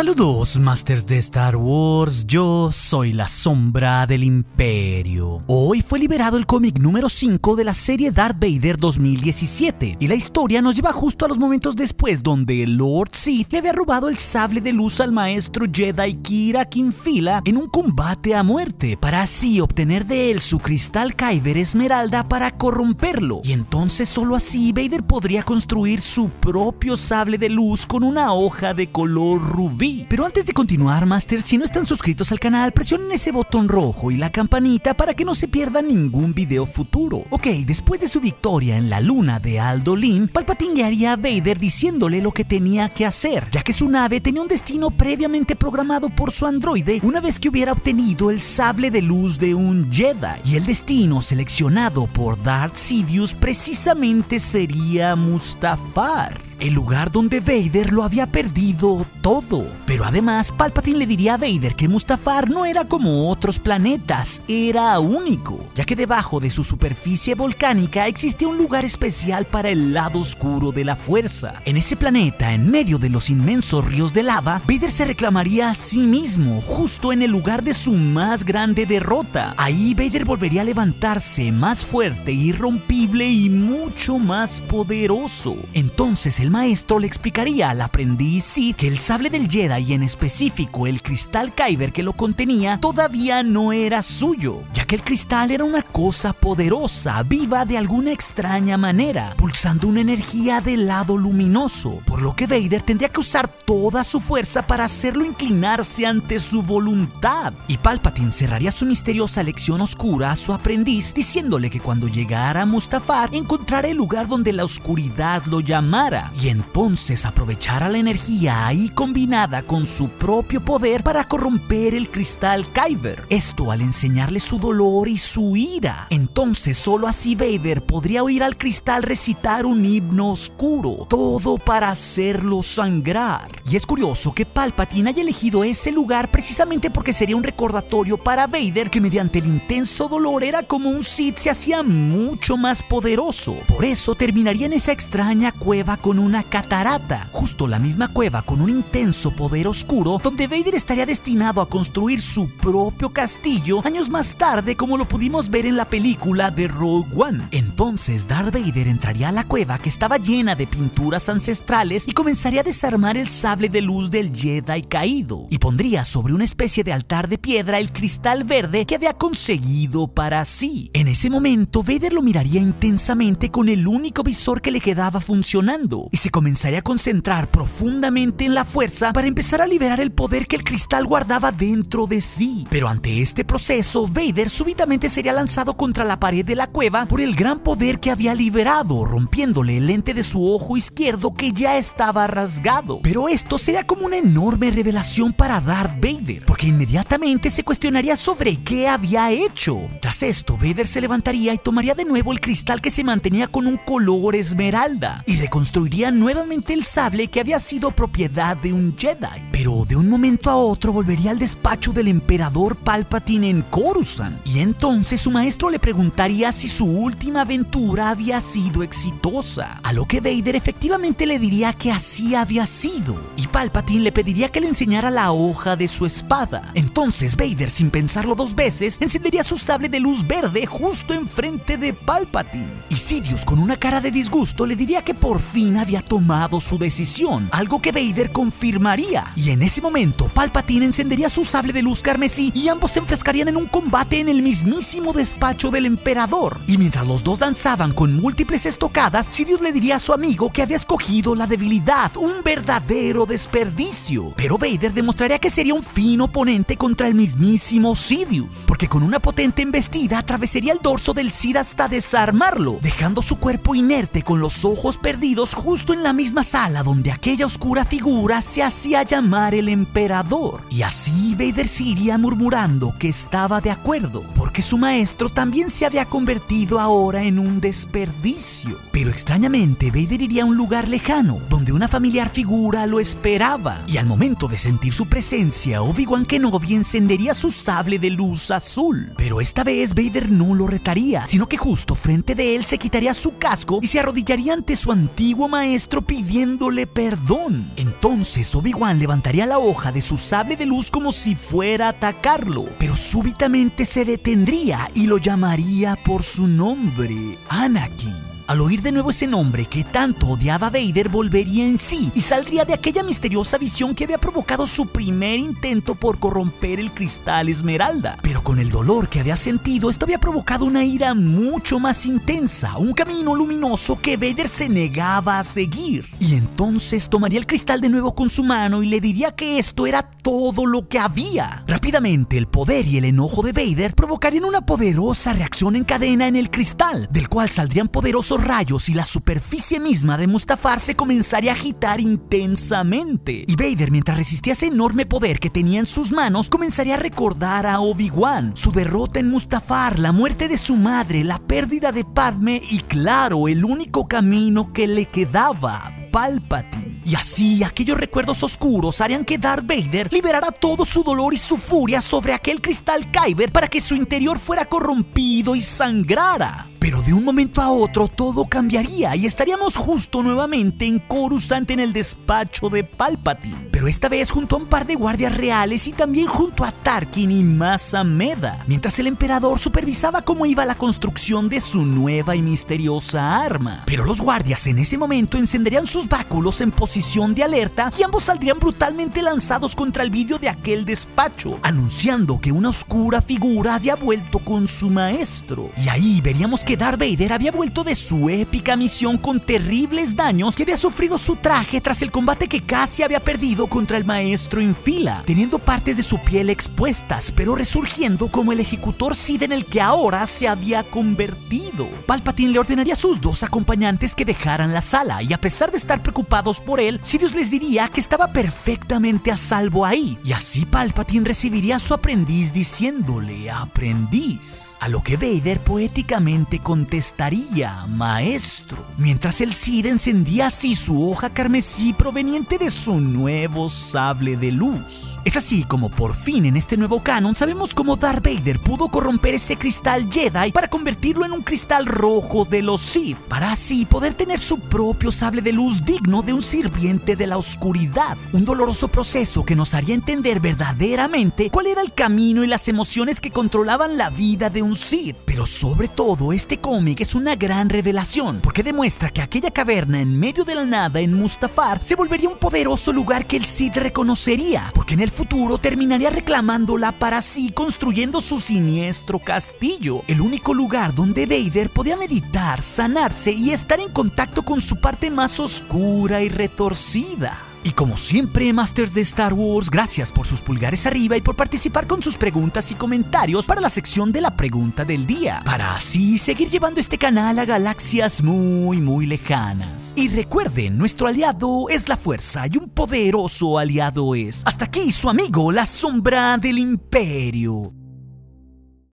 Saludos, Masters de Star Wars. Yo soy la sombra del Imperio. Hoy fue liberado el cómic número 5 de la serie Darth Vader 2017. Y la historia nos lleva justo a los momentos después donde el Lord Sith le había robado el sable de luz al maestro Jedi Kira Kinfila en un combate a muerte, para así obtener de él su cristal Kyber Esmeralda para corromperlo. Y entonces solo así Vader podría construir su propio sable de luz con una hoja de color rubí. Pero antes de continuar, Master, si no están suscritos al canal, presionen ese botón rojo y la campanita para que no se pierdan ningún video futuro. Ok, después de su victoria en la luna de Aldolin, Palpatine guiaría a Vader diciéndole lo que tenía que hacer, ya que su nave tenía un destino previamente programado por su androide una vez que hubiera obtenido el sable de luz de un Jedi. Y el destino seleccionado por Darth Sidious precisamente sería Mustafar el lugar donde Vader lo había perdido todo. Pero además, Palpatine le diría a Vader que Mustafar no era como otros planetas, era único, ya que debajo de su superficie volcánica existía un lugar especial para el lado oscuro de la fuerza. En ese planeta, en medio de los inmensos ríos de lava, Vader se reclamaría a sí mismo, justo en el lugar de su más grande derrota. Ahí Vader volvería a levantarse más fuerte, irrompible y mucho más poderoso. Entonces el maestro le explicaría al aprendiz Sith que el sable del Jedi y en específico el cristal Kyber que lo contenía todavía no era suyo, ya que el cristal era una cosa poderosa, viva de alguna extraña manera, pulsando una energía del lado luminoso, por lo que Vader tendría que usar toda su fuerza para hacerlo inclinarse ante su voluntad. Y Palpatine cerraría su misteriosa lección oscura a su aprendiz diciéndole que cuando llegara a Mustafar encontrara el lugar donde la oscuridad lo llamara y entonces aprovechara la energía ahí combinada con su propio poder para corromper el cristal Kyber. Esto al enseñarle su dolor y su ira. Entonces solo así Vader podría oír al cristal recitar un himno oscuro, todo para hacerlo sangrar. Y es curioso que Palpatine haya elegido ese lugar precisamente porque sería un recordatorio para Vader que mediante el intenso dolor era como un Sith se hacía mucho más poderoso. Por eso terminaría en esa extraña cueva con una catarata, justo la misma cueva con un intenso poder oscuro donde Vader estaría destinado a construir su propio castillo años más tarde como lo pudimos ver en la película de Rogue One. Entonces Darth Vader entraría a la cueva que estaba llena de pinturas ancestrales y comenzaría a desarmar el sable de luz del Jedi caído y pondría sobre una especie de altar de piedra el cristal verde que había conseguido para sí. En ese momento Vader lo miraría intensamente con el único visor que le quedaba funcionando y se comenzaría a concentrar profundamente en la fuerza para empezar a liberar el poder que el cristal guardaba dentro de sí. Pero ante este proceso, Vader súbitamente sería lanzado contra la pared de la cueva por el gran poder que había liberado, rompiéndole el lente de su ojo izquierdo que ya estaba rasgado. Pero esto sería como una enorme revelación para Darth Vader, porque inmediatamente se cuestionaría sobre qué había hecho. Tras esto, Vader se levantaría y tomaría de nuevo el cristal que se mantenía con un color esmeralda y reconstruiría nuevamente el sable que había sido propiedad de un Jedi. Pero de un momento a otro volvería al despacho del emperador Palpatine en Coruscant y entonces su maestro le preguntaría si su última aventura había sido exitosa, a lo que Vader efectivamente le diría que así había sido y Palpatine le pediría que le enseñara la hoja de su espada. Entonces Vader, sin pensarlo dos veces, encendería su sable de luz verde justo enfrente de Palpatine. Y Sidious, con una cara de disgusto, le diría que por fin había tomado su decisión, algo que Vader confirmaría. Y en ese momento, Palpatine encendería su sable de luz carmesí y ambos se enfrescarían en un combate en el mismísimo despacho del emperador. Y mientras los dos danzaban con múltiples estocadas, Sidious le diría a su amigo que había escogido la debilidad, un verdadero desperdicio. Pero Vader demostraría que sería un fin oponente contra el mismísimo Sidious, porque con una potente embestida atravesaría el dorso del Sith hasta desarmarlo, dejando su cuerpo inerte con los ojos perdidos justo en la misma sala donde aquella oscura figura se hacía llamar el emperador. Y así Vader se iría murmurando que estaba de acuerdo, porque su maestro también se había convertido ahora en un desperdicio. Pero extrañamente Vader iría a un lugar lejano, donde una familiar figura lo esperaba, y al momento de sentir su presencia, Obi-Wan Kenobi encendería su sable de luz azul. Pero esta vez Vader no lo retaría, sino que justo frente de él se quitaría su casco y se arrodillaría ante su antiguo maestro pidiéndole perdón. Entonces Obi-Wan levantaría la hoja de su sable de luz como si fuera a atacarlo, pero súbitamente se detendría y lo llamaría por su nombre, Anakin. Al oír de nuevo ese nombre que tanto odiaba a Vader, volvería en sí y saldría de aquella misteriosa visión que había provocado su primer intento por corromper el cristal esmeralda. Pero con el dolor que había sentido, esto había provocado una ira mucho más intensa, un camino luminoso que Vader se negaba a seguir. Y entonces tomaría el cristal de nuevo con su mano y le diría que esto era todo lo que había. Rápidamente, el poder y el enojo de Vader provocarían una poderosa reacción en cadena en el cristal, del cual saldrían poderosos rayos y la superficie misma de Mustafar se comenzaría a agitar intensamente. Y Vader, mientras resistía ese enorme poder que tenía en sus manos, comenzaría a recordar a Obi-Wan, su derrota en Mustafar, la muerte de su madre, la pérdida de Padme y claro, el único camino que le quedaba, Palpatine. Y así aquellos recuerdos oscuros harían que Darth Vader liberara todo su dolor y su furia sobre aquel cristal Kyber para que su interior fuera corrompido y sangrara. Pero de un momento a otro todo cambiaría y estaríamos justo nuevamente en Coruscant en el despacho de Palpatine. Pero esta vez junto a un par de guardias reales y también junto a Tarkin y Masameda, mientras el emperador supervisaba cómo iba la construcción de su nueva y misteriosa arma. Pero los guardias en ese momento encenderían sus báculos en posición de alerta y ambos saldrían brutalmente lanzados contra el vidrio de aquel despacho, anunciando que una oscura figura había vuelto con su maestro. Y ahí veríamos que que Darth Vader había vuelto de su épica misión con terribles daños que había sufrido su traje tras el combate que casi había perdido contra el maestro en fila, teniendo partes de su piel expuestas, pero resurgiendo como el ejecutor Sid en el que ahora se había convertido. Palpatine le ordenaría a sus dos acompañantes que dejaran la sala, y a pesar de estar preocupados por él, Sidious les diría que estaba perfectamente a salvo ahí, y así Palpatine recibiría a su aprendiz diciéndole aprendiz, a lo que Vader poéticamente contestaría, maestro, mientras el Cid encendía así su hoja carmesí proveniente de su nuevo sable de luz. Es así como por fin en este nuevo canon sabemos cómo Darth Vader pudo corromper ese cristal Jedi para convertirlo en un cristal rojo de los Sith, para así poder tener su propio sable de luz digno de un sirviente de la oscuridad. Un doloroso proceso que nos haría entender verdaderamente cuál era el camino y las emociones que controlaban la vida de un Sith. Pero sobre todo, este cómic es una gran revelación porque demuestra que aquella caverna en medio de la nada en Mustafar se volvería un poderoso lugar que el Sith reconocería, porque en el futuro terminaría reclamándola para sí construyendo su siniestro castillo, el único lugar donde Vader podía meditar, sanarse y estar en contacto con su parte más oscura y retorcida. Y como siempre, Masters de Star Wars, gracias por sus pulgares arriba y por participar con sus preguntas y comentarios para la sección de la pregunta del día, para así seguir llevando este canal a galaxias muy, muy lejanas. Y recuerden, nuestro aliado es la fuerza y un poderoso aliado es. Hasta aquí su amigo, la sombra del imperio.